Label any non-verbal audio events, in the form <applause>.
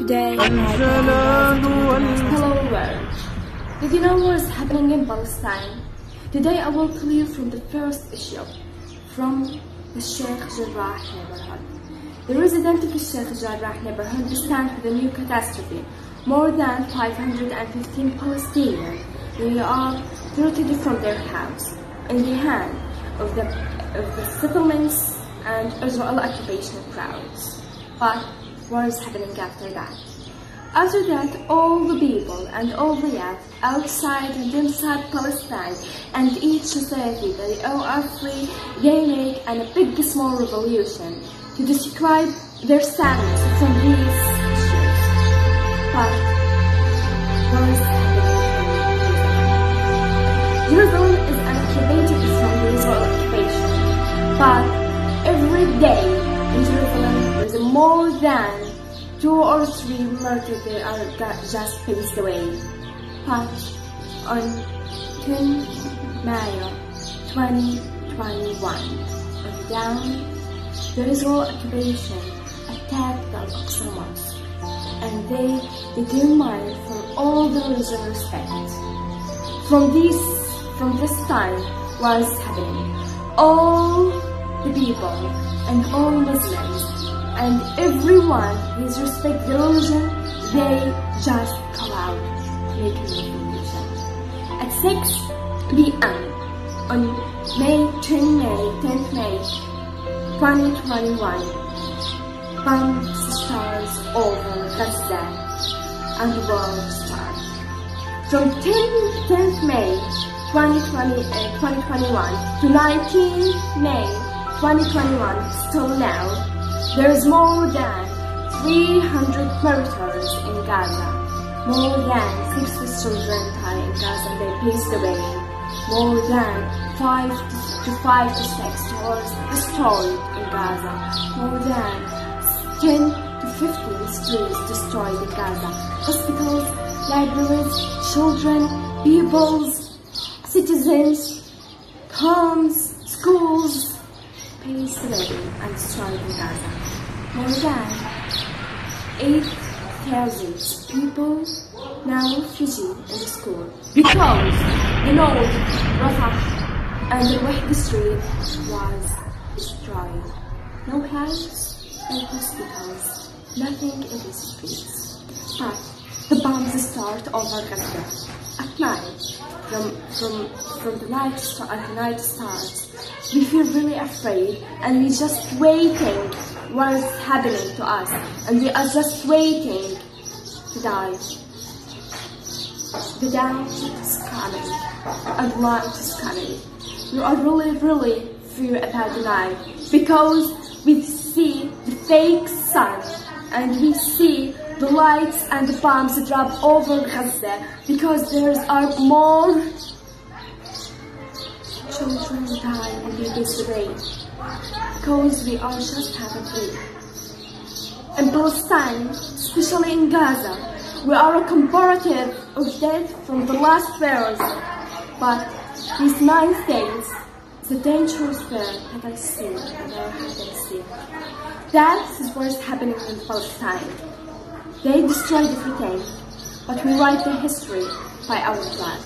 Today, Hello world. Did you know what is happening in Palestine? Today I will tell you from the first issue, from the Sheikh Jarrah neighborhood. The residents of the Sheikh Jarrah neighborhood stand for the new catastrophe. More than 515 Palestinians they are deported from their house in the hand of the, of the settlements and Israel occupation crowds. But what is happening after that? After that, all the people and all the youth outside and inside Palestine and each society, they all are free, they make a big small revolution to describe their sadness from these two or three murders uh, that are just passed away. But on 10 May 2021, on down, the Israel occupation attacked the Mosque, and they determined for all the religious respect. From this, from this time, was happening. All the people and all the Muslims and everyone who respect the religion, they just come out making a revolution. At 6 p.m. on May 10 May 10th May 2021, bombs stars over Gaza and the world star. From 10, 10th May 2020, uh, 2021 to 19 May 2021, still now, there is more than 300 murders in Gaza. More than 60 children die in Gaza they passed away. More than 5 to 5 to 6 stores destroyed in Gaza. More than 10 to 15 streets destroyed in Gaza. Hospitals, libraries, children, peoples, citizens, homes, schools, away and destroyed in Gaza. More than 8,000 people now refugee in the school because the north, Rafah, and the Wahda Street was destroyed. No house, no hospitals, nothing in the streets. But the bombs start over Gaza at night. From from from the night the night starts. <laughs> We feel really afraid, and we just waiting what is happening to us, and we are just waiting to die. The doubt is coming, and light is coming. We are really, really fear about the night because we see the fake sun and we see the lights and the bombs drop over Gaza because there are more children die and babies away because we are just having food. In Palestine, especially in Gaza, we are a comparative of death from the last pharaohs. But these nine things, the dangerous fear that I see, I haven't seen. That is what is happening in Palestine. They destroyed everything, but we write their history by our blood.